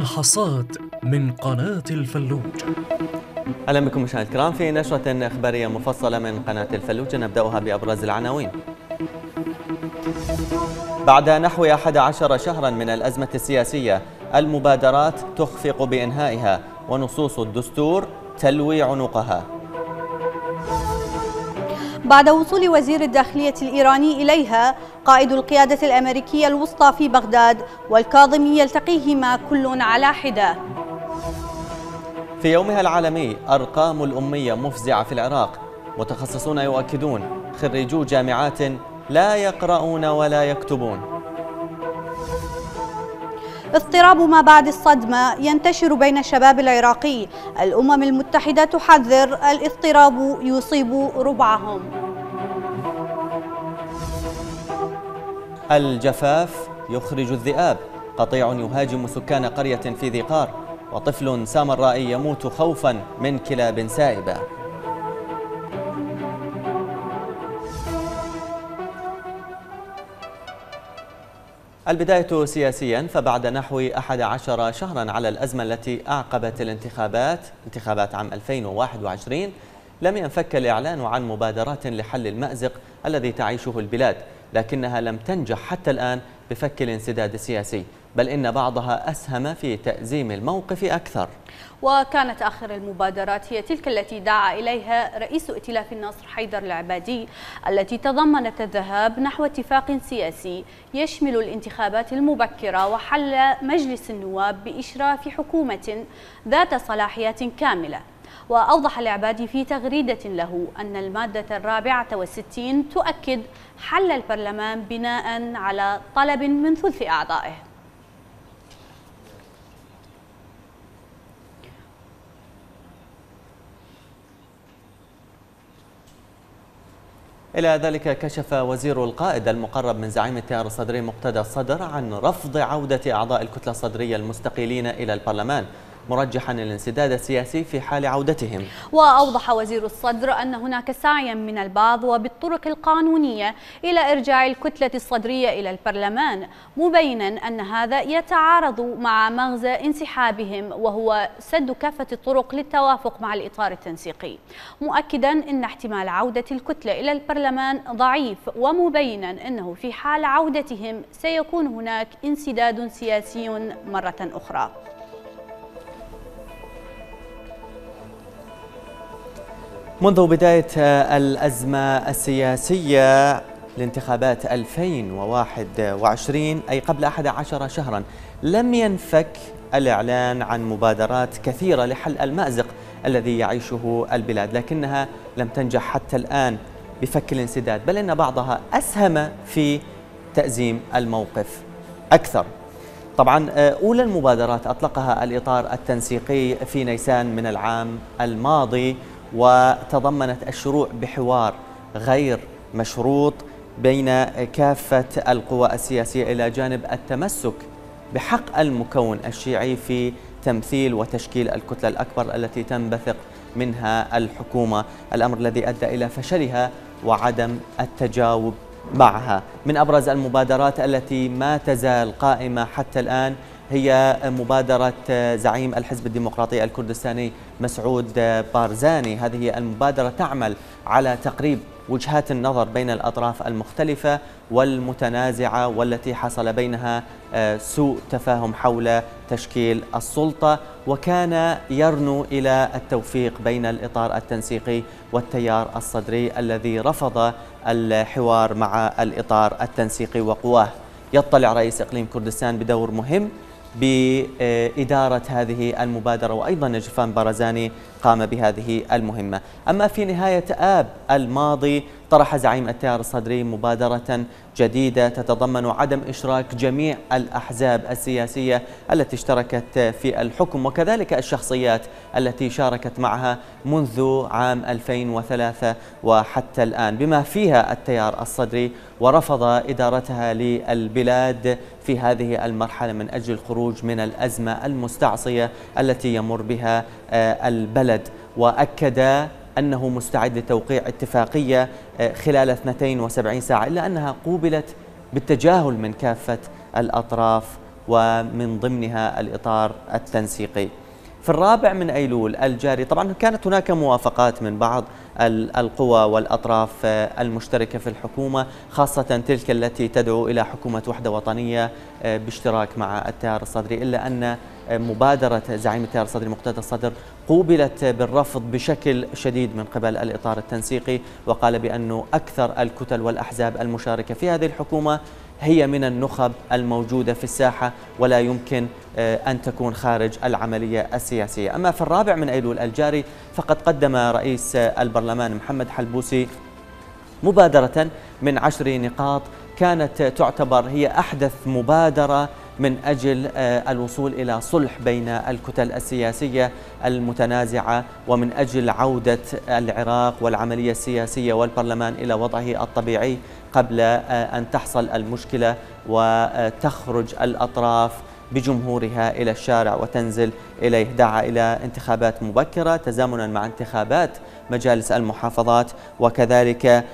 الحصاد من قناة الفلوج. أهلا بكم مشاهدينا الكرام في نشرة إخبارية مفصلة من قناة الفلوج نبدأها بأبرز العناوين. بعد نحو 11 شهرا من الأزمة السياسية المبادرات تخفق بإنهائها ونصوص الدستور تلوي عنقها. بعد وصول وزير الداخلية الإيراني إليها قائد القيادة الأمريكية الوسطى في بغداد والكاظمي يلتقيهما كل على حدة. في يومها العالمي أرقام الأمية مفزعة في العراق. متخصصون يؤكدون خريجو جامعات لا يقرؤون ولا يكتبون. اضطراب ما بعد الصدمة ينتشر بين الشباب العراقي. الأمم المتحدة تحذر الاضطراب يصيب ربعهم. الجفاف يخرج الذئاب. قطيع يهاجم سكان قرية في ذي قار وطفل سامرائي يموت خوفا من كلاب سائبة. البداية سياسيا فبعد نحو 11 شهرا على الأزمة التي أعقبت الانتخابات انتخابات عام 2021 لم ينفك الإعلان عن مبادرات لحل المأزق الذي تعيشه البلاد. لكنها لم تنجح حتى الآن بفك الانسداد السياسي بل إن بعضها أسهم في تأزيم الموقف أكثر. وكانت آخر المبادرات هي تلك التي دعا إليها رئيس ائتلاف النصر حيدر العبادي التي تضمنت الذهاب نحو اتفاق سياسي يشمل الانتخابات المبكرة وحل مجلس النواب بإشراف حكومة ذات صلاحيات كاملة. وأوضح العبادي في تغريدة له أن المادة الرابعة والستين تؤكد حل البرلمان بناء على طلب من ثلث أعضائه. إلى ذلك كشف وزير القائد المقرب من زعيم التيار الصدري مقتدى الصدر عن رفض عودة أعضاء الكتلة الصدرية المستقيلين إلى البرلمان. مرجحا الانسداد السياسي في حال عودتهم. وأوضح وزير الصدر أن هناك سعيا من البعض وبالطرق القانونية إلى إرجاع الكتلة الصدرية إلى البرلمان مبينا أن هذا يتعارض مع مغزى انسحابهم وهو سد كافة الطرق للتوافق مع الإطار التنسيقي. مؤكدا أن احتمال عودة الكتلة إلى البرلمان ضعيف ومبينا أنه في حال عودتهم سيكون هناك انسداد سياسي مرة أخرى. منذ بداية الأزمة السياسية لانتخابات 2021 أي قبل 11 شهرا لم ينفك الإعلان عن مبادرات كثيرة لحل المأزق الذي يعيشه البلاد لكنها لم تنجح حتى الآن بفك الانسداد بل إن بعضها أسهم في تأزيم الموقف أكثر. طبعا أولى المبادرات أطلقها الإطار التنسيقي في نيسان من العام الماضي وتضمنت الشروع بحوار غير مشروط بين كافة القوى السياسية إلى جانب التمسك بحق المكون الشيعي في تمثيل وتشكيل الكتلة الأكبر التي تنبثق منها الحكومة. الأمر الذي أدى إلى فشلها وعدم التجاوب معها. من أبرز المبادرات التي ما تزال قائمة حتى الآن هي مبادرة زعيم الحزب الديمقراطي الكردستاني مسعود بارزاني. هذه المبادرة تعمل على تقريب وجهات النظر بين الأطراف المختلفة والمتنازعة والتي حصل بينها سوء تفاهم حول تشكيل السلطة وكان يرنو إلى التوفيق بين الإطار التنسيقي والتيار الصدري الذي رفض الحوار مع الإطار التنسيقي وقواه. يطلع رئيس إقليم كردستان بدور مهم. بإدارة هذه المبادرة. وأيضا نجفان بارزاني قام بهذه المهمة. أما في نهاية آب الماضي طرح زعيم التيار الصدري مبادرة جديدة تتضمن عدم إشراك جميع الأحزاب السياسية التي اشتركت في الحكم وكذلك الشخصيات التي شاركت معها منذ عام 2003 وحتى الآن. بما فيها التيار الصدري ورفض إدارتها للبلاد في هذه المرحلة من أجل الخروج من الأزمة المستعصية التي يمر بها البلد. وأكد أنه مستعد لتوقيع اتفاقية خلال 72 ساعة إلا أنها قوبلت بالتجاهل من كافة الأطراف ومن ضمنها الإطار التنسيقي. في الرابع من أيلول الجاري طبعا كانت هناك موافقات من بعض القوى والأطراف المشتركة في الحكومة خاصة تلك التي تدعو إلى حكومة وحدة وطنية آه، باشتراك مع التيار الصدري إلا أن مبادرة زعيم التيار الصدري مقتدى الصدر قوبلت بالرفض بشكل شديد من قبل الإطار التنسيقي وقال بأنه أكثر الكتل والأحزاب المشاركة في هذه الحكومة هي من النخب الموجودة في الساحة ولا يمكن آه، أن تكون خارج العملية السياسية. أما في الرابع من أيلول الجاري فقد قدم رئيس البرلمان محمد حلبوسي مبادرة من عشر نقاط كانت تعتبر هي أحدث مبادرة من أجل آه، الوصول إلى صلح بين الكتل السياسية المتنازعة ومن أجل عودة العراق والعملية السياسية والبرلمان إلى وضعه الطبيعي قبل آه، أن تحصل المشكلة وتخرج الأطراف بجمهورها إلى الشارع وتنزل إليه دعا إلى انتخابات مبكرة تزامنا مع انتخابات مجالس المحافظات وكذلك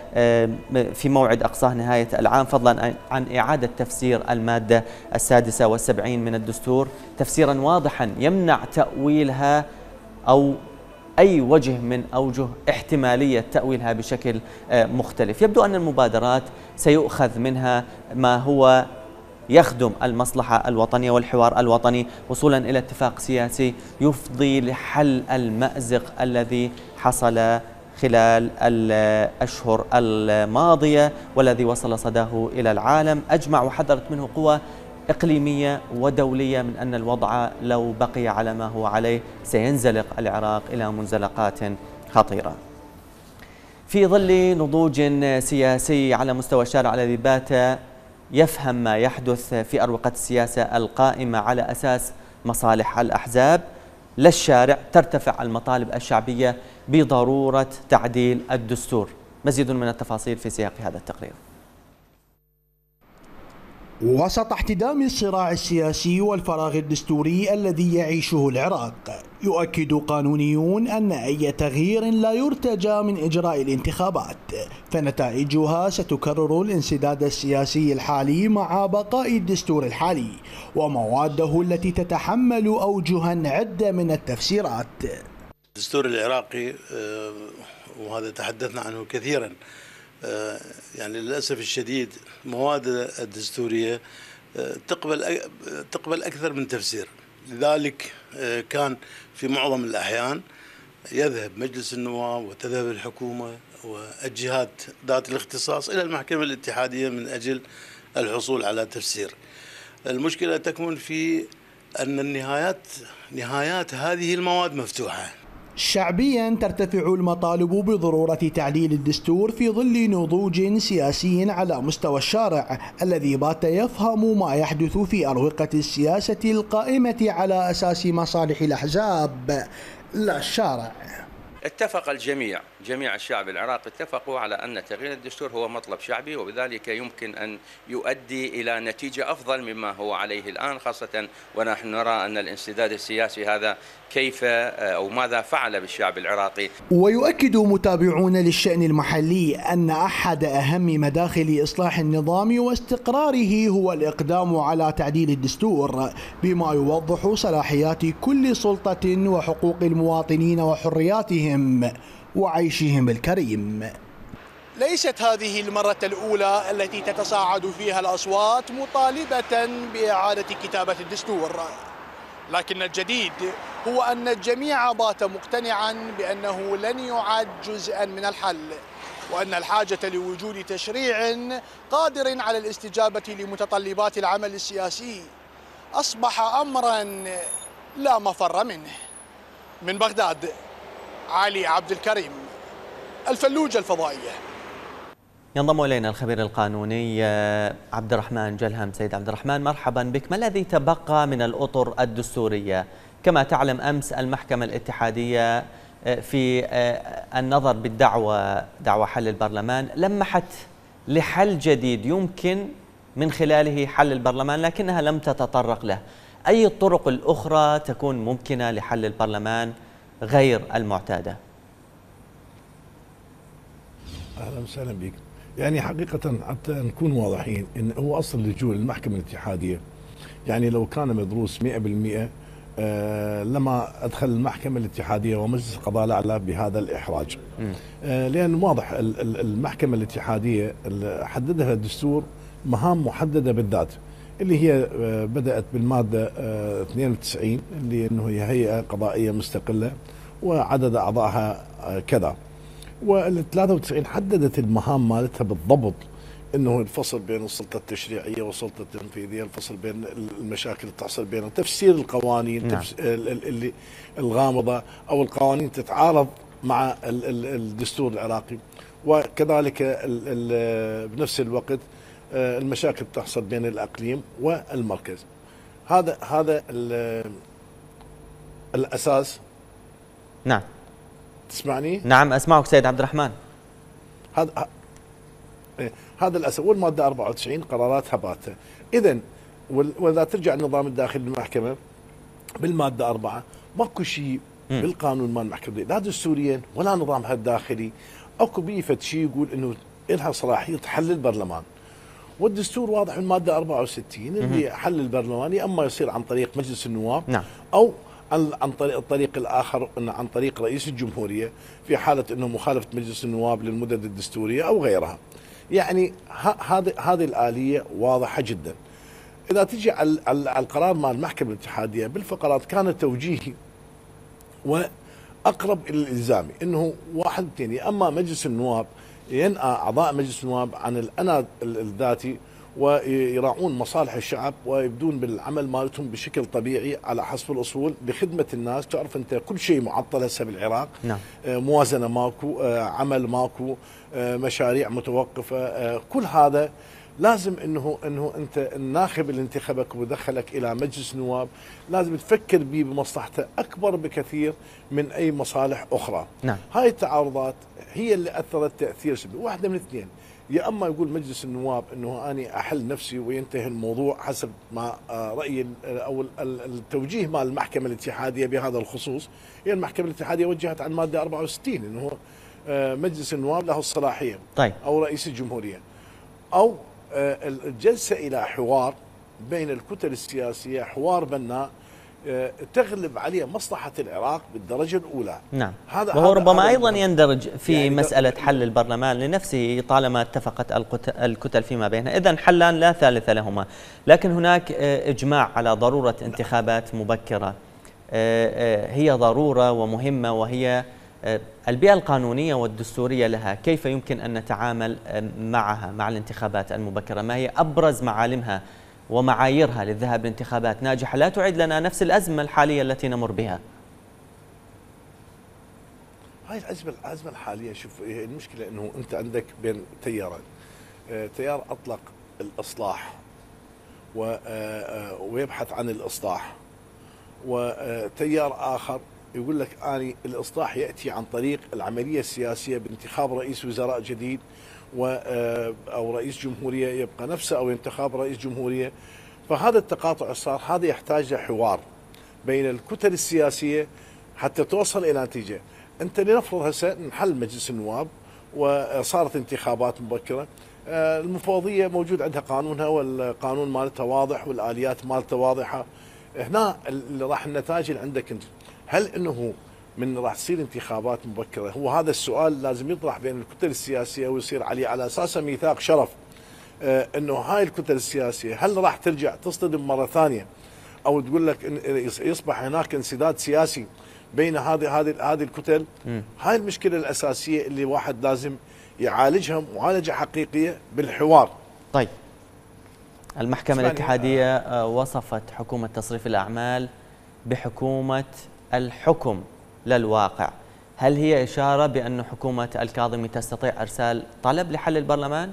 في موعد أقصاه نهاية العام فضلا عن إعادة تفسير المادة السادسة والسبعين من الدستور تفسيرا واضحا يمنع تأويلها أو أي وجه من أوجه احتمالية تأويلها بشكل آه، مختلف. يبدو أن المبادرات سيؤخذ منها ما هو يخدم المصلحة الوطنية والحوار الوطني وصولا إلى اتفاق سياسي يفضي لحل المأزق الذي حصل خلال الأشهر الماضية والذي وصل صداه إلى العالم. أجمع وحذرت منه قوى إقليمية ودولية من أن الوضع لو بقي على ما هو عليه سينزلق العراق إلى منزلقات خطيرة. في ظل نضوج سياسي على مستوى الشارع الذي بات يفهم ما يحدث في أروقة السياسة القائمة على أساس مصالح الأحزاب. للشارع ترتفع المطالب الشعبية بضرورة تعديل الدستور. مزيد من التفاصيل في سياق هذا التقرير. وسط احتدام الصراع السياسي والفراغ الدستوري الذي يعيشه العراق يؤكد قانونيون أن أي تغيير لا يرتجى من إجراء الانتخابات فنتائجها ستكرر الانسداد السياسي الحالي مع بقاء الدستور الحالي ومواده التي تتحمل أوجها عدة من التفسيرات. الدستور العراقي آه، وهذا تحدثنا عنه كثيرا آه، يعني للأسف الشديد مواد الدستورية آه، تقبل تقبل أكثر من تفسير لذلك كان في معظم الأحيان يذهب مجلس النواب وتذهب الحكومة والجهات ذات الاختصاص إلى المحكمة الاتحادية من أجل الحصول على تفسير. المشكلة تكمن في أن النهايات نهايات هذه المواد مفتوحة شعبيا ترتفع المطالب بضرورة تعديل الدستور في ظل نضوج سياسي على مستوى الشارع الذي بات يفهم ما يحدث في أروقة السياسة القائمة على أساس مصالح الأحزاب. لا الشارع. اتفق الجميع. جميع الشعب العراقي اتفقوا على أن تغيير الدستور هو مطلب شعبي وبذلك يمكن أن يؤدي إلى نتيجة أفضل مما هو عليه الآن خاصة ونحن نرى أن الانسداد السياسي هذا كيف أو ماذا فعل بالشعب العراقي. ويؤكد متابعون للشأن المحلي أن أحد أهم مداخل إصلاح النظام واستقراره هو الإقدام على تعديل الدستور بما يوضح صلاحيات كل سلطة وحقوق المواطنين وحرياتهم. وعيشهم الكريم. ليست هذه المرة الأولى التي تتصاعد فيها الأصوات مطالبة بإعادة كتابة الدستور. لكن الجديد هو أن الجميع بات مقتنعا بأنه لن يعد جزءا من الحل وأن الحاجة لوجود تشريع قادر على الاستجابة لمتطلبات العمل السياسي. أصبح أمرا لا مفر منه. من بغداد علي عبد الكريم الفلوجة الفضائية. ينضم إلينا الخبير القانوني آه، عبد الرحمن جلهم. سيد عبد الرحمن مرحبا بك. ما الذي تبقى من الأطر الدستورية؟ كما تعلم أمس المحكمة الاتحادية آه، في آه، النظر بالدعوة دعوة حل البرلمان لمحت لحل جديد يمكن من خلاله حل البرلمان لكنها لم تتطرق له. أي الطرق الأخرى تكون ممكنة لحل البرلمان؟ غير المعتادة. أهلا وسهلا بك. يعني حقيقة حتى نكون واضحين إن هو أصل اللجوء للمحكمة الاتحادية. يعني لو كان مدروس 100% آه، لما أدخل المحكمة الاتحادية ومجلس القضاء الأعلى بهذا الإحراج. آه، لأن واضح المحكمة الاتحادية حددها الدستور مهام محددة بالذات. اللي هي آه، بدأت بالمادة 92 اللي إنه هي هيئة قضائية مستقلة وعدد أعضائها كذا وال 93 حددت المهام مالتها بالضبط إنه الفصل بين السلطة التشريعية والسلطة التنفيذية، الفصل بين المشاكل اللي تحصل بينهم، تفسير القوانين نعم. اللي الغامضة أو القوانين تتعارض مع الدستور العراقي وكذلك بنفس الوقت آه، المشاكل تحصل بين الأقليم والمركز. هذا هذا الأساس. نعم. تسمعني؟ نعم أسمعك سيد عبد الرحمن. هذا إيه، هذا الأساس. والمادة 94 قراراتها باته اذا وإذا ترجع النظام الداخلي للمحكمه بالمادة أربعة ماكو شيء بالقانون مال المحكمة. لا دستوريا ولا نظامها الداخلي. أكو بيه شيء يقول إنه لها صلاحية تحل البرلمان. والدستور واضح الماده 64 اللي حل البرلمان يا أما يصير عن طريق مجلس النواب نعم. أو عن طريق الطريق الآخر عن طريق رئيس الجمهورية في حالة إنه مخالفة مجلس النواب للمدد الدستورية أو غيرها. يعني هذه هذه الآلية واضحة جدا. إذا تجي على القرار مال المحكمة الاتحادية بالفقرات كان توجيهي وأقرب إلى الالزامي إنه واحد اثنين يا أما مجلس النواب ينأى أعضاء مجلس النواب عن الانا الذاتي ويراعون مصالح الشعب ويبدون بالعمل مالتهم بشكل طبيعي على حسب الأصول بخدمة الناس تعرف أنت كل شيء معطل هسه بالعراق نعم. آه، موازنة ماكو آه، عمل ماكو آه، مشاريع متوقفة كل هذا لازم انه إنه أنت الناخب اللي انتخبك ودخلك إلى مجلس نواب لازم تفكر به بمصلحته أكبر بكثير من أي مصالح أخرى. نعم. هاي التعارضات هي اللي أثرت تأثير سلبي، واحدة من اثنين يا أما يقول مجلس النواب إنه اني أحل نفسي وينتهي الموضوع حسب ما آه، رأي أو التوجيه مال المحكمة الاتحادية بهذا الخصوص هي المحكمة الاتحادية وجهت عن مادة 64 إنه آه، مجلس النواب له الصلاحية طيب. أو رئيس الجمهورية أو آه، الجلسة إلى حوار بين الكتل السياسية حوار بناء آه، تغلب عليه مصلحة العراق بالدرجة الأولى. نعم. هذا وهو ربما أيضا يندرج في يعني مسألة حل البرلمان لنفسه طالما اتفقت الكتل فيما بينها إذا حلان لا ثالث لهما. لكن هناك آه، إجماع على ضرورة انتخابات مبكرة. هي ضرورة ومهمة وهي البيئة القانونية والدستورية لها كيف يمكن أن نتعامل معها مع الانتخابات المبكرة؟ ما هي أبرز معالمها ومعاييرها للذهاب لانتخابات ناجحة؟ لا تعيد لنا نفس الأزمة الحالية التي نمر بها. هاي الأزمة الأزمة الحالية شوف المشكلة أنه أنت عندك بين تيارين. آه، تيار أطلق الإصلاح آه، آه، ويبحث عن الإصلاح. وتيار آخر يقول لك آني الإصلاح يأتي عن طريق العملية السياسية بانتخاب رئيس وزراء جديد و آه، أو رئيس جمهورية يبقى نفسه أو انتخاب رئيس جمهورية. فهذا التقاطع صار هذا يحتاج لحوار بين الكتل السياسية حتى توصل إلى نتيجة. أنت لنفرض هسه نحل مجلس النواب وصارت انتخابات مبكرة. آه، المفوضية موجود عندها قانونها والقانون مالتها واضح والآليات مالتها واضحة. هنا راح النتائج اللي عندك أنت. هل إنه من راح تصير انتخابات مبكرة؟ هو هذا السؤال لازم يطرح بين الكتل السياسية ويصير عليه على اساسه ميثاق شرف. آه إنه هاي الكتل السياسية هل راح ترجع تصطدم مرة ثانية؟ أو تقول لك إن يصبح هناك انسداد سياسي بين هذه هذه هذه الكتل؟ هاي المشكلة الأساسية اللي واحد لازم يعالجها معالجة حقيقية بالحوار. طيب. المحكمة الاتحادية آه، وصفت حكومة تصريف الأعمال بحكومة الحكم للواقع. هل هي إشارة بأن حكومة الكاظمي تستطيع إرسال طلب لحل البرلمان؟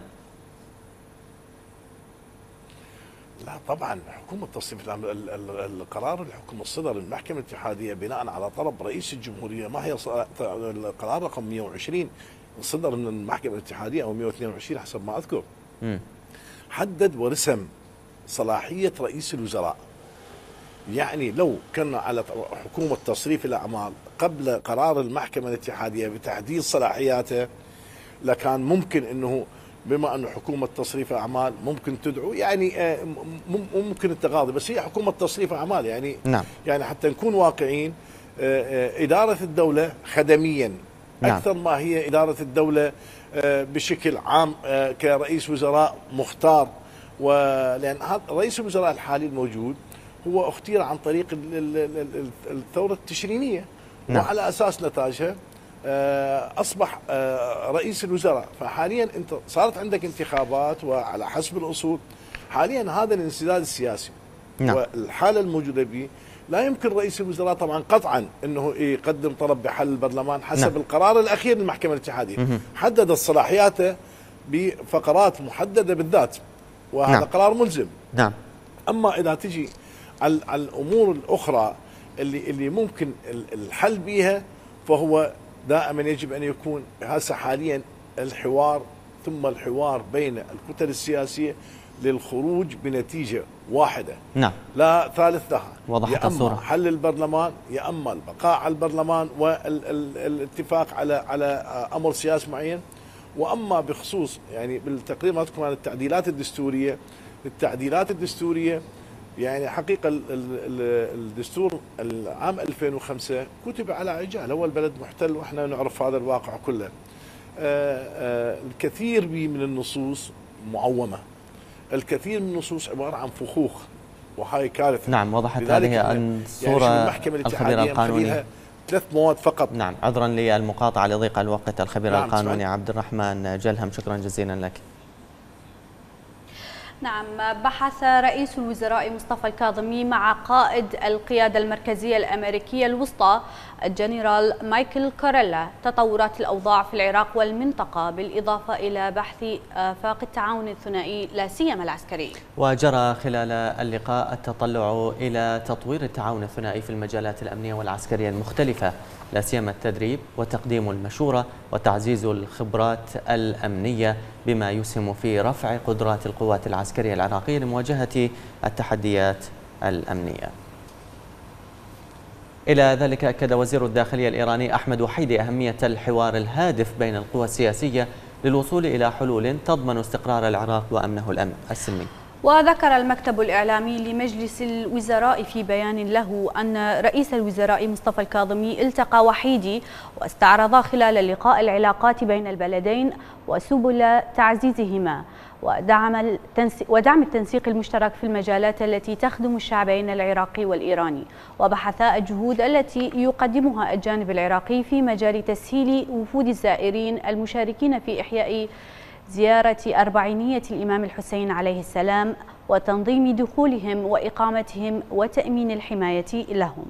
لا طبعا حكومة تصريف القرار الحكم الصدر المحكمة الاتحادية بناء على طلب رئيس الجمهورية. ما هي القرار رقم 120 صدر من المحكمة الاتحادية أو 122 حسب ما أذكر. م. حدد ورسم صلاحية رئيس الوزراء. يعني لو كنا على حكومة تصريف الأعمال قبل قرار المحكمة الاتحادية بتحديد صلاحياته لكان ممكن أنه بما انه حكومة تصريف اعمال ممكن تدعو يعني آه، ممكن التغاضي بس هي حكومة تصريف أعمال يعني نعم. يعني حتى نكون واقعيين إدارة الدولة خدميا نعم. أكثر ما هي إدارة الدولة بشكل عام كرئيس وزراء مختار هذا رئيس الوزراء الحالي الموجود هو اختير عن طريق الثورة التشرينية نعم. وعلى أساس نتاجها آه، أصبح آه، رئيس الوزراء فحاليا انت صارت عندك انتخابات وعلى حسب الأصول حاليا هذا الانسداد السياسي نعم. والحالة الموجودة به لا يمكن رئيس الوزراء طبعا قطعا إنه يقدم طلب بحل البرلمان حسب نعم. القرار الأخير للمحكمة الاتحادية حددت صلاحياته بفقرات محددة بالذات وهذا نعم. قرار ملزم نعم أما إذا تجي الأمور الأخرى اللي اللي ممكن الحل بها فهو دائما يجب أن يكون هسه حاليا الحوار ثم الحوار بين الكتل السياسية للخروج بنتيجة واحدة. نعم. لا ثالث لها. وضحت الصورة. حل البرلمان يا أما البقاء على البرلمان والاتفاق على على أمر سياسي معين. وأما بخصوص يعني بالتقرير مالتكم عن التعديلات الدستورية التعديلات الدستورية يعني حقيقة الدستور العام 2005 كتب على عجال. هو البلد محتل وإحنا نعرف هذا الواقع كله. آه، آه، الكثير من النصوص معومة. الكثير من النصوص عبارة عن فخوخ. وهاي كارثة. نعم وضحت هذه الصورة يعني المحكمة الاتحادية القانوني ثلاث مواد فقط. نعم عذرا للمقاطعة لضيق الوقت الخبير نعم القانوني عبد الرحمن جلهم. شكرا جزيلا لك. نعم بحث رئيس الوزراء مصطفى الكاظمي مع قائد القيادة المركزية الأمريكية الوسطى الجنرال مايكل كوريلا تطورات الأوضاع في العراق والمنطقة بالإضافة إلى بحث آفاق التعاون الثنائي لا سيما العسكري. وجرى خلال اللقاء التطلع إلى تطوير التعاون الثنائي في المجالات الأمنية والعسكرية المختلفة. لا سيما التدريب وتقديم المشورة وتعزيز الخبرات الأمنية بما يسهم في رفع قدرات القوات العسكرية العراقية لمواجهة التحديات الأمنية. إلى ذلك أكد وزير الداخلية الإيراني أحمد وحيدي أهمية الحوار الهادف بين القوى السياسية للوصول إلى حلول تضمن استقرار العراق وأمنه الأمن السلمي. وذكر المكتب الإعلامي لمجلس الوزراء في بيان له أن رئيس الوزراء مصطفى الكاظمي التقى وحيدي واستعرضا خلال اللقاء العلاقات بين البلدين وسبل تعزيزهما. ودعم ودعم التنسيق المشترك في المجالات التي تخدم الشعبين العراقي والإيراني. وبحثا الجهود التي يقدمها الجانب العراقي في مجال تسهيل وفود الزائرين المشاركين في إحياء زيارة أربعينية الإمام الحسين عليه السلام وتنظيم دخولهم وإقامتهم وتأمين الحماية لهم.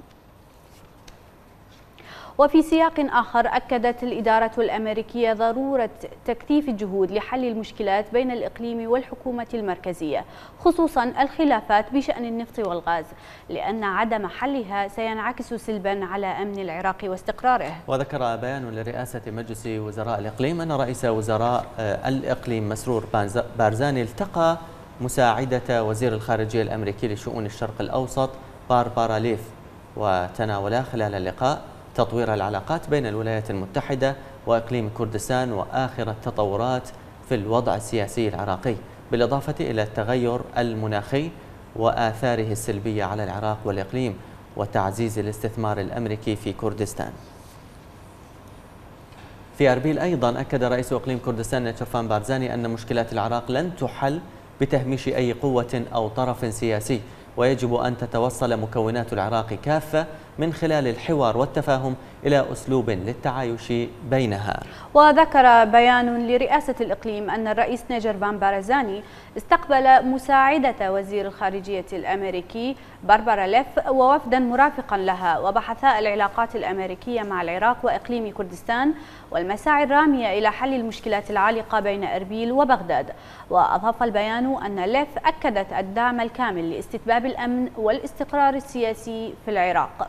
وفي سياق آخر أكدت الإدارة الأمريكية ضرورة تكثيف الجهود لحل المشكلات بين الإقليم والحكومة المركزية خصوصا الخلافات بشأن النفط والغاز لأن عدم حلها سينعكس سلبا على أمن العراق واستقراره. وذكر بيان لرئاسة مجلس وزراء الإقليم أن رئيس وزراء الإقليم مسرور بارزاني التقى مساعدة وزير الخارجية الأمريكي لشؤون الشرق الأوسط باربارا ليف وتناولا خلال اللقاء. تطوير العلاقات بين الولايات المتحدة وإقليم كردستان وآخر التطورات في الوضع السياسي العراقي بالإضافة إلى التغير المناخي وآثاره السلبية على العراق والإقليم وتعزيز الاستثمار الأمريكي في كردستان. في أربيل أيضا أكد رئيس إقليم كردستان نتشرفان بارزاني أن مشكلات العراق لن تحل بتهميش أي قوة أو طرف سياسي ويجب أن تتوصل مكونات العراق كافة من خلال الحوار والتفاهم إلى أسلوب للتعايش بينها. وذكر بيان لرئاسة الإقليم أن الرئيس نيجيرفان بارزاني استقبل مساعدة وزير الخارجية الأمريكي باربارا ليف ووفدا مرافقا لها وبحثا العلاقات الأمريكية مع العراق وإقليم كردستان والمساعي الرامية إلى حل المشكلات العالقة بين أربيل وبغداد. وأضاف البيان أن ليف أكدت الدعم الكامل لاستتباب الأمن والاستقرار السياسي في العراق.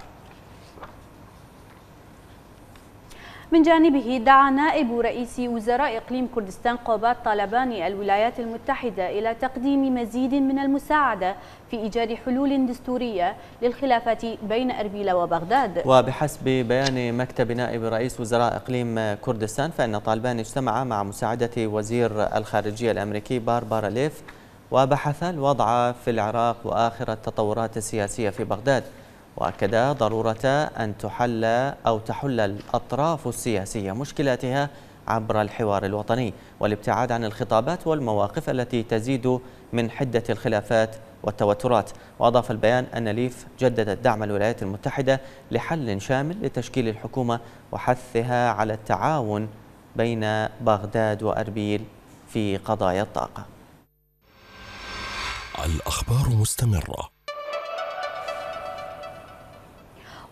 من جانبه دعا نائب رئيس وزراء إقليم كردستان قوبات طالباني الولايات المتحدة إلى تقديم مزيد من المساعدة في إيجاد حلول دستورية للخلافات بين أربيل وبغداد. وبحسب بيان مكتب نائب رئيس وزراء إقليم كردستان فإن طالبان اجتمع مع مساعدة وزير الخارجية الأمريكي باربارا ليف وبحث الوضع في العراق وآخر التطورات السياسية في بغداد. وأكد ضرورة أن تحل أو تحل الأطراف السياسية مشكلاتها عبر الحوار الوطني والابتعاد عن الخطابات والمواقف التي تزيد من حدة الخلافات والتوترات. وأضاف البيان أن ليف جددت دعم الولايات المتحدة لحل شامل لتشكيل الحكومة وحثها على التعاون بين بغداد وأربيل في قضايا الطاقة. الأخبار مستمرة.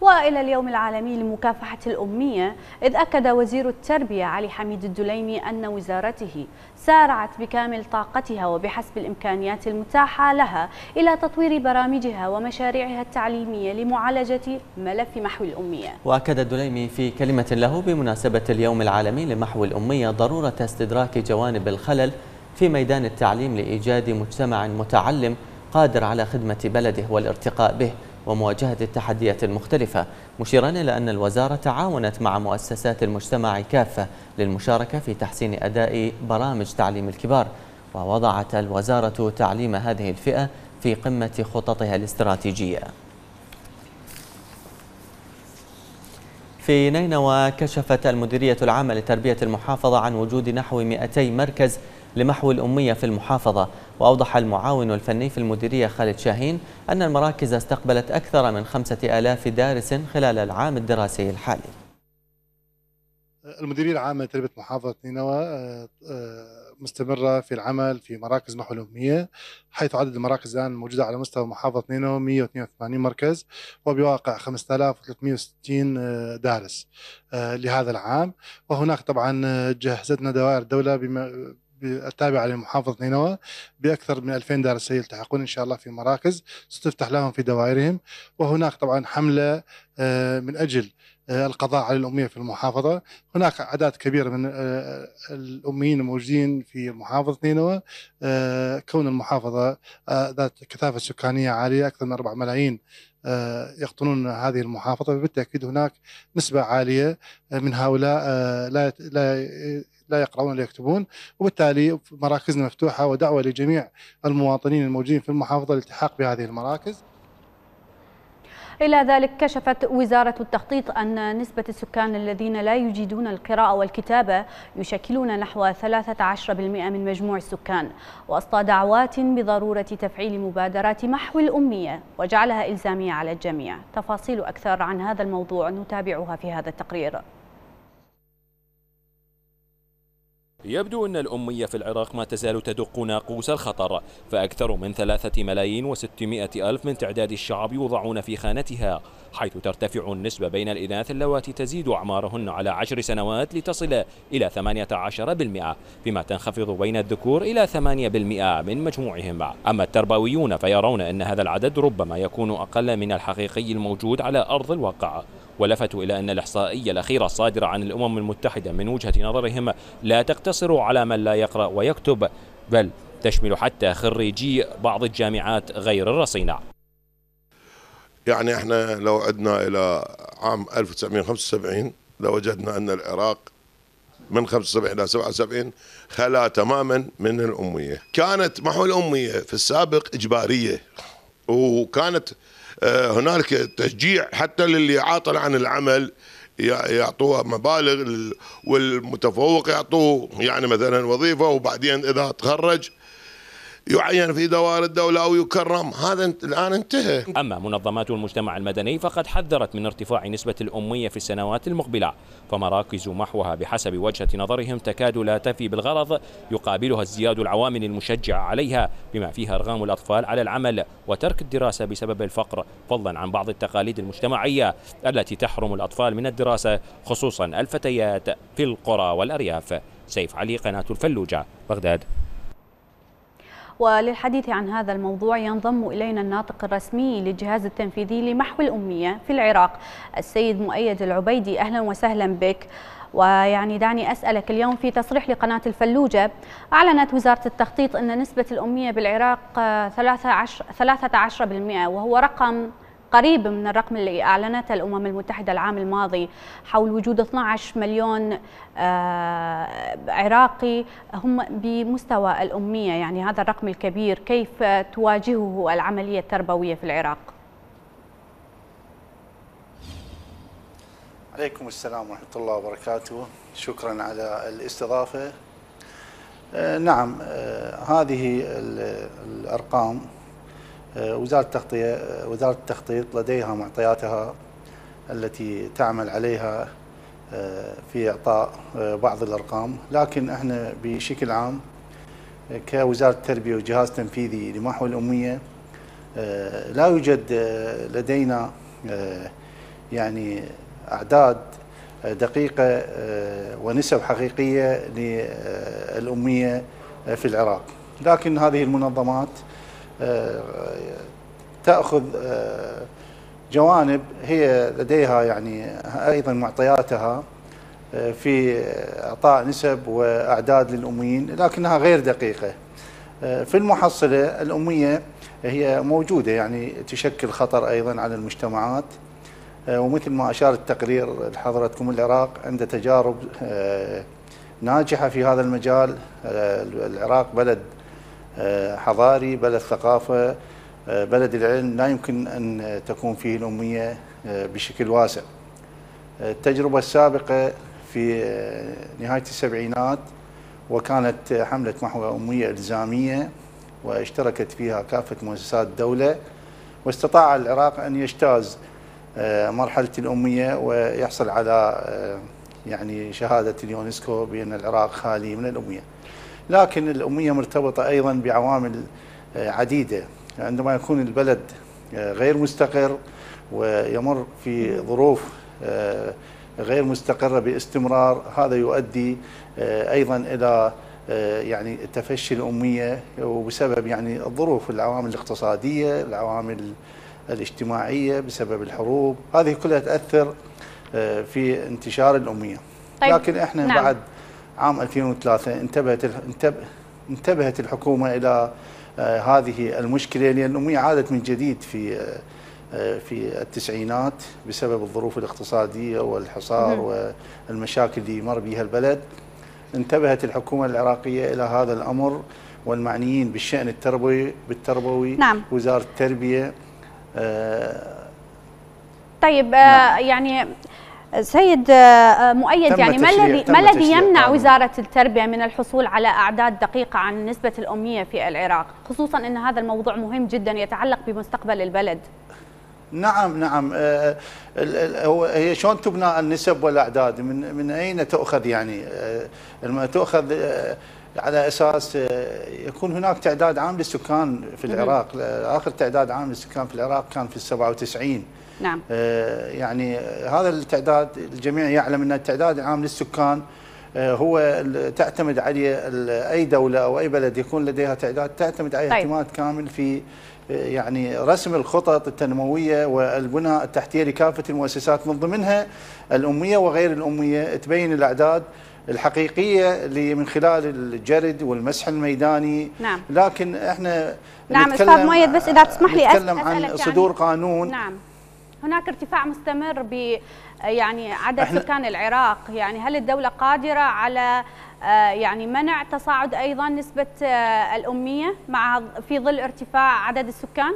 وإلى اليوم العالمي لمكافحة الأمية إذ أكد وزير التربية علي حميد الدليمي أن وزارته سارعت بكامل طاقتها وبحسب الإمكانيات المتاحة لها إلى تطوير برامجها ومشاريعها التعليمية لمعالجة ملف محو الأمية. وأكد الدليمي في كلمة له بمناسبة اليوم العالمي لمحو الأمية ضرورة استدراك جوانب الخلل في ميدان التعليم لإيجاد مجتمع متعلم قادر على خدمة بلده والارتقاء به. ومواجهة التحديات المختلفة مشيرا إلى أن الوزارة تعاونت مع مؤسسات المجتمع كافة للمشاركة في تحسين أداء برامج تعليم الكبار ووضعت الوزارة تعليم هذه الفئة في قمة خططها الاستراتيجية. في نينوى كشفت المديرية العامة لتربية المحافظة عن وجود نحو 200 مركز لمحو الأمية في المحافظة. وأوضح المعاون الفني في المديرية خالد شاهين أن المراكز استقبلت أكثر من خمسة آلاف دارس خلال العام الدراسي الحالي. المديرية العامة لتربية محافظة نينوى آه، آه، مستمرة في العمل في مراكز محو الأمية حيث عدد المراكز الآن الموجودة على مستوى محافظة نينوى 182 مركز وبواقع 5360 آه، دارس لهذا العام. وهناك طبعا جهزتنا دوائر الدولة بما التابعة لمحافظة نينوى بأكثر من 2000 دارس يلتحقون إن شاء الله في مراكز ستفتح لهم في دوائرهم. وهناك طبعا حملة آه، من أجل آه، القضاء على الأمية في المحافظة. هناك أعداد كبيرة من آه، الأميين الموجودين في محافظة نينوى كون المحافظة ذات كثافة سكانية عالية أكثر من 4 ملايين يقطنون هذه المحافظة. فبالتأكيد هناك نسبة عالية من هؤلاء لا لا لا يقرؤون ولا يكتبون. وبالتالي مراكزنا مفتوحة ودعوة لجميع المواطنين الموجودين في المحافظة الالتحاق بهذه المراكز. إلى ذلك كشفت وزارة التخطيط أن نسبة السكان الذين لا يجيدون القراءة والكتابة يشكلون نحو 13% من مجموع السكان وسط دعوات بضرورة تفعيل مبادرات محو الأمية وجعلها إلزامية على الجميع. تفاصيل أكثر عن هذا الموضوع نتابعها في هذا التقرير. يبدو أن الأمية في العراق ما تزال تدق ناقوس الخطر فأكثر من ثلاثة ملايين وستمائة ألف من تعداد الشعب يوضعون في خانتها حيث ترتفع النسبة بين الإناث اللواتي تزيد أعمارهن على عشر سنوات لتصل إلى 18% بما تنخفض بين الذكور إلى 8% من مجموعهم. أما التربويون فيرون أن هذا العدد ربما يكون أقل من الحقيقي الموجود على أرض الواقع. ولفتوا إلى أن الإحصائية الأخيرة الصادرة عن الأمم المتحدة من وجهة نظرهم لا تقتصر على من لا يقرأ ويكتب بل تشمل حتى خريجي بعض الجامعات غير الرصينة. يعني إحنا لو عدنا إلى عام 1975 لوجدنا أن العراق من 75 إلى 77 خلا تماما من الأمية. كانت محو الأمية؟ في السابق إجبارية. وكانت هنالك تشجيع حتى للي عاطل عن العمل يعطوه مبالغ والمتفوق يعطوه يعني مثلا وظيفة وبعدين إذا تخرج يعين في دوائر الدولة أو يكرم. هذا الآن انتهى. أما منظمات المجتمع المدني فقد حذرت من ارتفاع نسبة الأمية في السنوات المقبلة فمراكز محوها بحسب وجهة نظرهم تكاد لا تفي بالغرض يقابلها ازدياد العوامل المشجعة عليها بما فيها إرغام الأطفال على العمل وترك الدراسة بسبب الفقر فضلا عن بعض التقاليد المجتمعية التي تحرم الأطفال من الدراسة خصوصا الفتيات في القرى والأرياف. سيف علي قناة الفلوجة بغداد. وللحديث عن هذا الموضوع ينضم إلينا الناطق الرسمي للجهاز التنفيذي لمحو الأمية في العراق السيد مؤيد العبيدي. أهلا وسهلا بك. ويعني دعني أسألك اليوم في تصريح لقناة الفلوجة أعلنت وزارة التخطيط أن نسبة الأمية بالعراق 13 وهو رقم قريب من الرقم اللي أعلنته الأمم المتحدة العام الماضي حول وجود 12 مليون آه، عراقي هم بمستوى الأمية يعني هذا الرقم الكبير. كيف تواجهه العملية التربوية في العراق؟ عليكم السلام ورحمة الله وبركاته. شكرا على الاستضافة. آه، نعم آه، هذه الأرقام وزارة التغطية وزارة التخطيط لديها معطياتها التي تعمل عليها في إعطاء بعض الأرقام. لكن إحنا بشكل عام كوزارة التربية وجهاز تنفيذي لمحو الأمية لا يوجد لدينا يعني أعداد دقيقة آه، ونسب حقيقية للأمية في العراق. لكن هذه المنظمات آه، تأخذ آه، جوانب هي لديها يعني أيضا معطياتها في إعطاء نسب وأعداد للأميين لكنها غير دقيقة. في المحصلة الأمية هي موجودة يعني تشكل خطر أيضا على المجتمعات. آه، ومثل ما أشار التقرير لحضرتكم العراق عنده تجارب آه، ناجحة في هذا المجال آه، العراق بلد حضاري بلد ثقافة بلد العلم لا يمكن أن تكون فيه الأمية بشكل واسع. التجربة السابقة في نهاية السبعينات وكانت حملة محو أمية إلزامية واشتركت فيها كافة مؤسسات الدولة واستطاع العراق أن يجتاز آه، مرحلة الأمية ويحصل على آه، يعني شهادة اليونسكو بأن العراق خالي من الأمية. لكن الأمية مرتبطة أيضا بعوامل آه، عديدة عندما يكون البلد غير مستقر ويمر في ظروف غير مستقرة باستمرار هذا يؤدي أيضا إلى يعني تفشي الأمية وبسبب يعني الظروف العوامل الاقتصادية العوامل الاجتماعية بسبب الحروب هذه كلها تأثر آه، في انتشار الأمية طيب. لكن إحنا نعم. بعد عام 2003 انتبهت انتبهت الحكومة إلى آه، هذه المشكلة لأن الأمية عادت من جديد في آه، في التسعينات بسبب الظروف الاقتصادية والحصار والمشاكل اللي مر بها البلد انتبهت الحكومة العراقية إلى هذا الأمر والمعنيين بالشأن التربوي بالتربوي نعم. وزارة التربية طيب آه، نعم. يعني سيد آه، مؤيد يعني ما الذي ما الذي يمنع وزارة التربية من الحصول على أعداد دقيقة عن نسبة الأمية في العراق خصوصا إن هذا الموضوع مهم جدا يتعلق بمستقبل البلد؟ نعم نعم. آه، هو هي شلون تبنى النسب والأعداد؟ من من أين تؤخذ يعني؟ تؤخذ على أساس آه، يكون هناك تعداد عام للسكان في العراق. آخر تعداد عام للسكان في العراق كان في ال 97 نعم آه، يعني هذا التعداد الجميع يعلم أن التعداد العام للسكان آه، هو تعتمد عليه أي دولة أو أي بلد يكون لديها تعداد تعتمد عليه طيب. اعتماد كامل في يعني رسم الخطط التنموية والبناء التحتية لكافة المؤسسات من ضمنها الأمية وغير الأمية تبين الأعداد الحقيقية اللي من خلال الجرد والمسح الميداني نعم. لكن إحنا نعم أستاذ مؤيد بس إذا تسمح لي نتكلم عن يعني صدور قانون نعم هناك ارتفاع مستمر ب يعني عدد سكان العراق. يعني هل الدولة قادرة على آه، يعني منع تصاعد أيضا نسبة آه، الأمية مع في ظل ارتفاع عدد السكان؟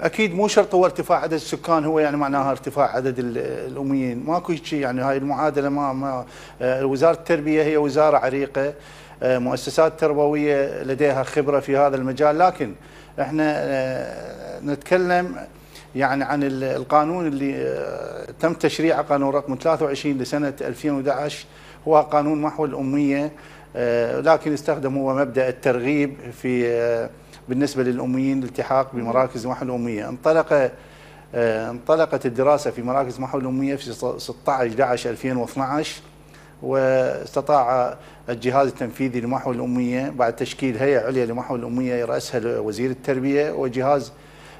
أكيد مو شرط هو ارتفاع عدد السكان هو يعني معناها ارتفاع عدد الأميين. ماكو شيء يعني هاي المعادلة ما ما آه، وزاره التربية هي وزارة عريقة مؤسسات تربوية لديها خبرة في هذا المجال. لكن إحنا آه، نتكلم يعني عن القانون اللي تم تشريعه قانون رقم 23 لسنة 2011 هو قانون محو الأمية لكن استخدم هو مبدأ الترغيب في بالنسبة للأميين الالتحاق بمراكز محو الأمية. انطلق آه، انطلقت الدراسة في مراكز محو الأمية في 16 11 2012 واستطاع الجهاز التنفيذي لمحو الأمية بعد تشكيل هيئة عليا لمحو الأمية يرأسها وزير التربية وجهاز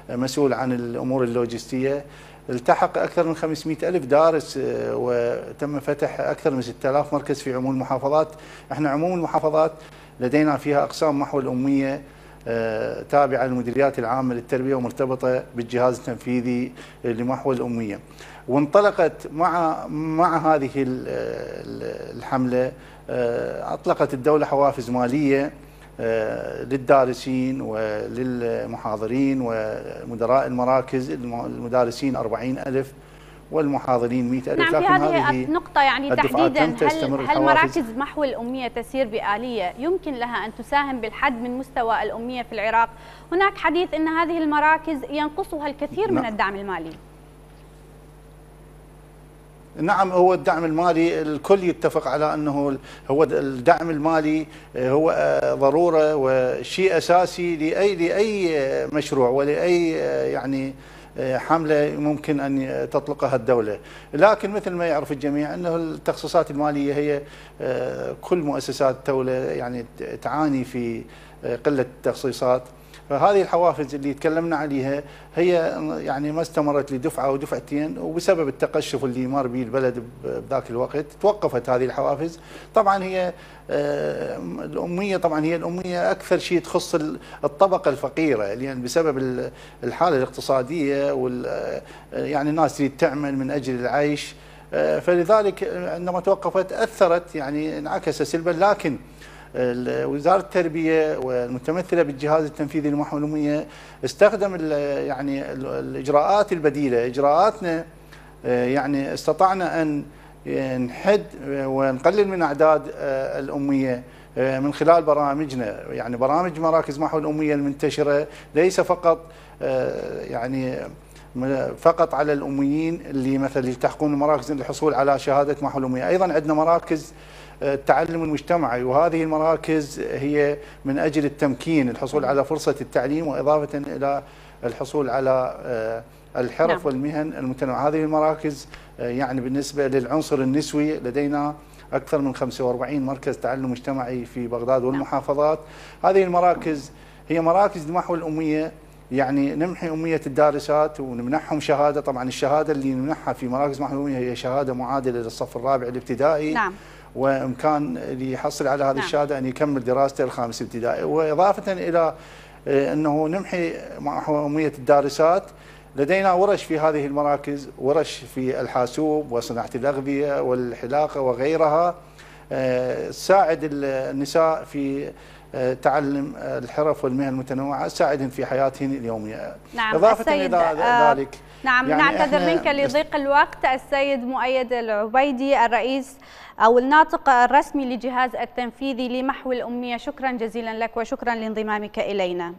مسؤول عن الأمور اللوجستية. التحق أكثر من 500 ألف دارس آه، وتم فتح أكثر من 6000 مركز في عموم المحافظات. إحنا عموم المحافظات لدينا فيها أقسام محو الأمية آه، تابعة للمديريات العامة للتربية ومرتبطة بالجهاز التنفيذي لمحو الأمية. وانطلقت مع مع هذه الحملة أطلقت الدولة حوافز مالية آه، للدارسين وللمحاضرين ومدراء المراكز المدارسين 40 ألف والمحاضرين 100 ألف نعم في هذه النقطة يعني تحديدا هل, هل مراكز محو الأمية تسير بآلية؟ يمكن لها أن تساهم بالحد من مستوى الأمية في العراق. هناك حديث أن هذه المراكز ينقصها الكثير نعم. من الدعم المالي. نعم هو الدعم المالي الكل يتفق على أنه هو الدعم المالي آه، هو آه، ضرورة وشيء أساسي لأي لأي مشروع ولأي آه، يعني حملة ممكن أن تطلقها الدولة، لكن مثل ما يعرف الجميع أنه التخصصات المالية هي كل مؤسسات الدولة يعني تعاني في قلة التخصيصات فهذه الحوافز اللي تكلمنا عليها هي يعني ما استمرت لدفعة أو دفعتين وبسبب التقشف اللي مر به البلد بذاك الوقت توقفت هذه الحوافز. طبعا هي آه، الأمية طبعا هي الأمية أكثر شيء تخص الطبقة الفقيرة لأن يعني بسبب الحالة الاقتصادية وال آه، يعني الناس تريد تعمل من أجل العيش. آه، فلذلك عندما توقفت أثرت يعني انعكس سلبا لكن وزارة التربية والمتمثلة بالجهاز التنفيذي للمحو الاميه استخدم يعني الإجراءات البديلة. إجراءاتنا آه، يعني استطعنا أن نحد ونقلل من أعداد آه، الأمية آه، من خلال برامجنا. يعني برامج مراكز محو الأمية المنتشرة ليس فقط يعني فقط على الأميين اللي مثلا يلتحقون المراكز للحصول على شهادة محو الأمية، أيضا عندنا مراكز التعلم المجتمعي وهذه المراكز هي من أجل التمكين الحصول على فرصة التعليم وإضافة إلى الحصول على آه، الحرف نعم. والمهن المتنوعة هذه المراكز آه، يعني بالنسبة للعنصر النسوي لدينا أكثر من 45 مركز تعلم مجتمعي في بغداد نعم. والمحافظات هذه المراكز هي مراكز محو الأمية يعني نمحي أمية الدارسات ونمنحهم شهادة. طبعا الشهادة اللي نمنحها في مراكز محو الأمية هي شهادة معادلة للصف الرابع الابتدائي. نعم. وإمكان اللي يحصل على هذه نعم. الشهادة أن يكمل دراسته الخامس ابتدائي. وإضافة إلى آه، أنه نمحي محوميه الدارسات. لدينا ورش في هذه المراكز ورش في الحاسوب وصناعة الأغذية والحلاقة وغيرها. آه، تساعد النساء في تعلم الحرف والمهن المتنوعة تساعدهم في حياتهن اليومية. نعم إضافة إلى ذلك نعم يعني نعتذر منك لضيق الوقت. السيد مؤيد العبيدي الرئيس أو الناطق الرسمي لجهاز التنفيذي لمحو الأمية. شكرا جزيلا لك وشكرا لانضمامك إلينا.